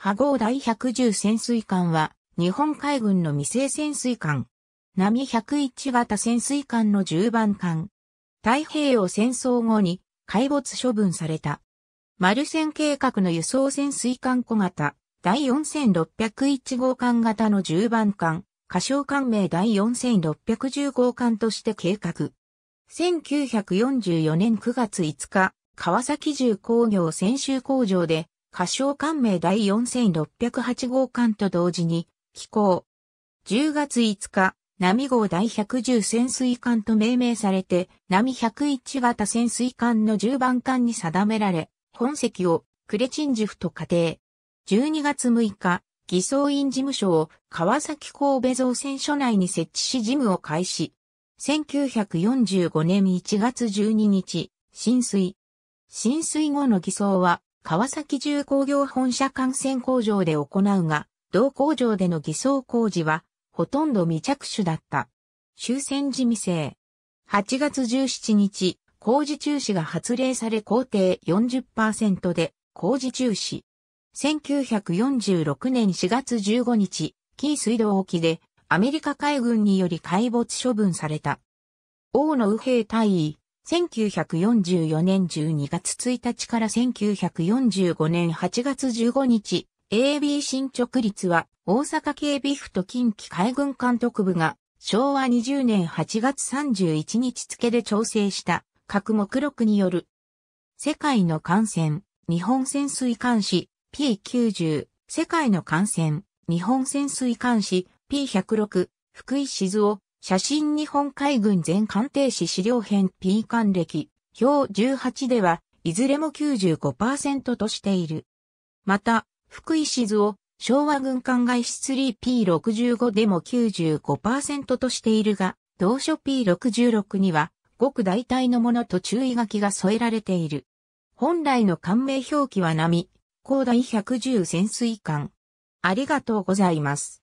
波号第110潜水艦は、日本海軍の未成潜水艦。波101型潜水艦の10番艦。太平洋戦争後に海没処分された。丸線計画の輸送潜水艦小型、第4601号艦型の10番艦、歌唱艦名第4610号艦として計画。1944年9月5日、川崎重工業専修工場で、歌唱艦名第4608号艦と同時に、寄港。10月5日、波号第110潜水艦と命名されて、波101型潜水艦の10番艦に定められ、本籍をクレチンジフと仮定。12月6日、偽装員事務所を川崎神戸造船所内に設置し事務を開始。1945年1月12日、浸水。浸水後の偽装は川崎重工業本社艦船工場で行うが、同工場での偽装工事はほとんど未着手だった。終戦時未成。8月17日、工事中止が発令され工程40%で工事中止。1946年4月15日、キー水道沖でアメリカ海軍により海没処分された。王の右兵大尉、1944年12月1日から1945年8月15日、AB 新直立は大阪警備府と近畿海軍監督部が昭和20年8月31日付で調整した各目録による。世界の艦船、日本潜水艦士 P90、世界の艦船、日本潜水艦士 P106、福井静雄、写真日本海軍全艦艇士資料編 P 艦歴、表18では、いずれも95%としている。また、福井静雄、昭和軍艦外出 3P65 でも95%としているが、同書 P66 には、ごく大体のものと注意書きが添えられている。本来の艦名表記は波、高大110潜水艦。ありがとうございます。